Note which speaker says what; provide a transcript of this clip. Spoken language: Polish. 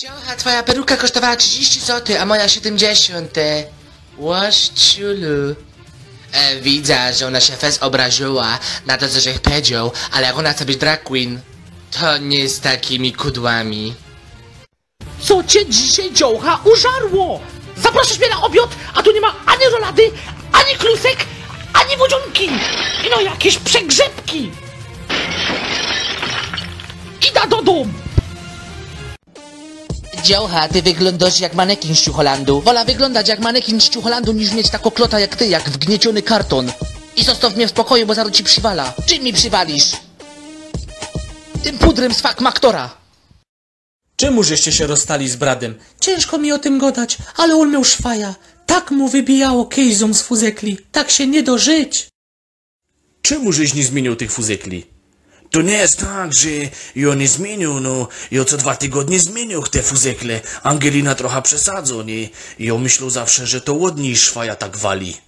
Speaker 1: Dziocha, twoja peruka kosztowała 30 zł, a moja 70. Łaszczulu. E, widzę, że ona się fez obraziła na to, co żech powiedział, ale jak ona chce być drag queen, to nie z takimi kudłami.
Speaker 2: Co cię dzisiaj dziołcha użarło? Zapraszasz mnie na obiad, a tu nie ma ani rolady, ani klusek, ani wodzionki. I no jakieś przegrzebki. Ida do domu.
Speaker 1: Dziocha, ty wyglądasz jak manekin z Ciucholandu. Wola wyglądać jak manekin z Ciucholandu niż mieć taką klota jak ty, jak wgnieciony karton. I zostaw mnie w spokoju, bo zaraz ci przywala. Czym mi przywalisz? Tym pudrem z fak maktora.
Speaker 3: Czemu żeście się rozstali z Bradem? Ciężko mi o tym gadać, ale on miał szwaja. Tak mu wybijało kejzom z fuzekli. Tak się nie dożyć.
Speaker 4: Czemu żeś nie zmienił tych fuzykli? To nie jest tak, że ja nie zmienił, no. Ja co dwa tygodnie zmienił te fuzekle. Angelina trochę przesadza, nie? Ja myślał zawsze, że to ładniej szwaja tak wali.